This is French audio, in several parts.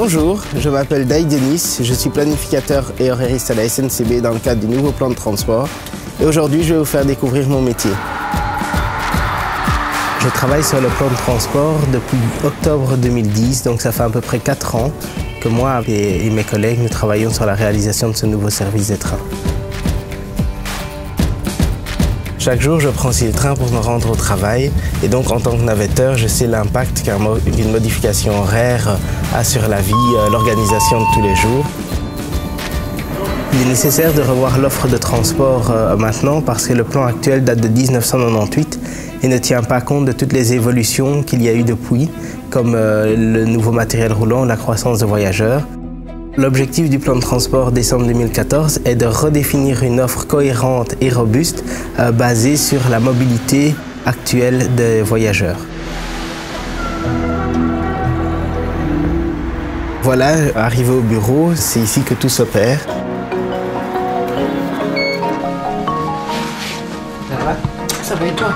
Bonjour, je m'appelle Dai Denis, je suis planificateur et horériste à la SNCB dans le cadre du nouveau plan de transport et aujourd'hui je vais vous faire découvrir mon métier. Je travaille sur le plan de transport depuis octobre 2010, donc ça fait à peu près 4 ans que moi et mes collègues nous travaillons sur la réalisation de ce nouveau service des trains. Chaque jour, je prends le train pour me rendre au travail et donc en tant que navetteur, je sais l'impact qu'une modification horaire a sur la vie, euh, l'organisation de tous les jours. Il est nécessaire de revoir l'offre de transport euh, maintenant parce que le plan actuel date de 1998 et ne tient pas compte de toutes les évolutions qu'il y a eu depuis, comme euh, le nouveau matériel roulant, la croissance de voyageurs. L'objectif du plan de transport décembre 2014 est de redéfinir une offre cohérente et robuste euh, basée sur la mobilité actuelle des voyageurs. Voilà, arrivé au bureau, c'est ici que tout s'opère. Ça va? Ça va toi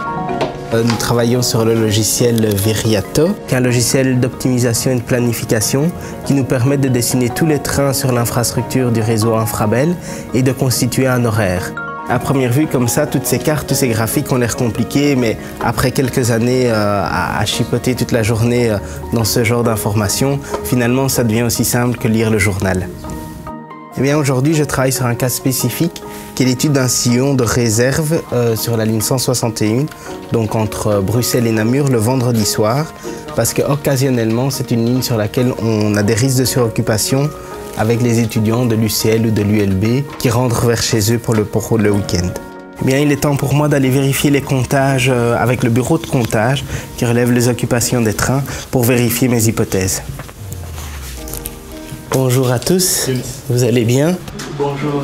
euh, nous travaillons sur le logiciel Veriato, qui est un logiciel d'optimisation et de planification qui nous permet de dessiner tous les trains sur l'infrastructure du réseau Infrabel et de constituer un horaire. À première vue, comme ça, toutes ces cartes, tous ces graphiques ont l'air compliqués, mais après quelques années euh, à, chipoter toute la journée euh, dans ce genre d'informations, finalement, ça devient aussi simple que lire le journal. Eh aujourd'hui, je travaille sur un cas spécifique qui est l'étude d'un sillon de réserve euh, sur la ligne 161, donc entre euh, Bruxelles et Namur, le vendredi soir, parce qu'occasionnellement, c'est une ligne sur laquelle on a des risques de suroccupation avec les étudiants de l'UCL ou de l'ULB qui rentrent vers chez eux pour le, pour le week-end. Eh bien, il est temps pour moi d'aller vérifier les comptages euh, avec le bureau de comptage qui relève les occupations des trains pour vérifier mes hypothèses. Bonjour à tous, vous allez bien? Bonjour.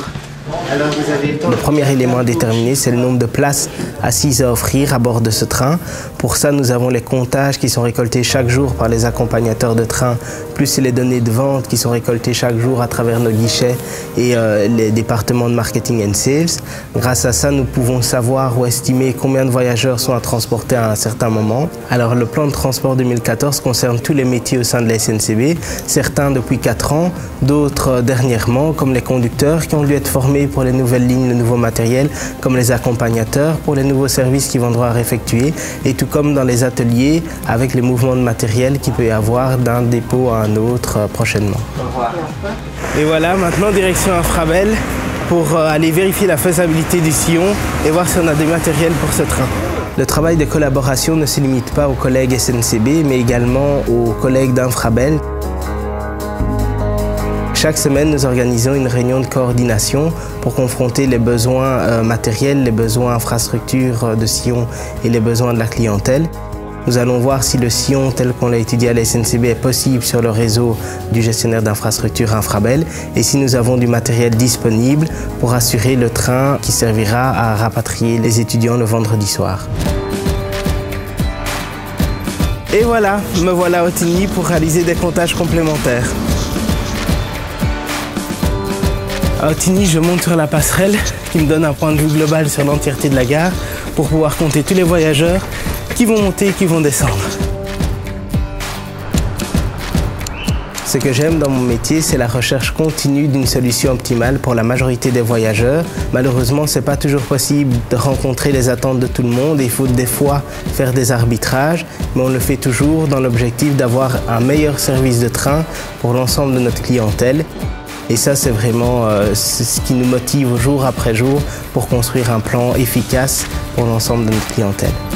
Le premier élément à déterminer, c'est le nombre de places assises à offrir à bord de ce train. Pour ça, nous avons les comptages qui sont récoltés chaque jour par les accompagnateurs de train, plus les données de vente qui sont récoltées chaque jour à travers nos guichets et euh, les départements de marketing and sales. Grâce à ça, nous pouvons savoir ou estimer combien de voyageurs sont à transporter à un certain moment. Alors, le plan de transport 2014 concerne tous les métiers au sein de la SNCB, certains depuis 4 ans, d'autres dernièrement, comme les conducteurs qui ont dû être formés pour les nouvelles lignes, le nouveau matériel, comme les accompagnateurs pour les nouveaux services qu'ils vont devoir effectuer, et tout comme dans les ateliers avec les mouvements de matériel qu'il peut y avoir d'un dépôt à un autre euh, prochainement. Et voilà, maintenant direction Infrabel pour euh, aller vérifier la faisabilité du sillon et voir si on a des matériels pour ce train. Le travail de collaboration ne se limite pas aux collègues SNCB, mais également aux collègues d'Infrabel. Chaque semaine, nous organisons une réunion de coordination pour confronter les besoins euh, matériels, les besoins infrastructures de sillon et les besoins de la clientèle. Nous allons voir si le sillon tel qu'on l'a étudié à la SNCB est possible sur le réseau du gestionnaire d'infrastructure Infrabel et si nous avons du matériel disponible pour assurer le train qui servira à rapatrier les étudiants le vendredi soir. Et voilà, me voilà au Tigny pour réaliser des comptages complémentaires. À Otigny, je monte sur la passerelle qui me donne un point de vue global sur l'entièreté de la gare pour pouvoir compter tous les voyageurs qui vont monter et qui vont descendre. Ce que j'aime dans mon métier, c'est la recherche continue d'une solution optimale pour la majorité des voyageurs. Malheureusement, ce n'est pas toujours possible de rencontrer les attentes de tout le monde. Il faut des fois faire des arbitrages, mais on le fait toujours dans l'objectif d'avoir un meilleur service de train pour l'ensemble de notre clientèle. Et ça, c'est vraiment euh, ce qui nous motive jour après jour pour construire un plan efficace pour l'ensemble de notre clientèle.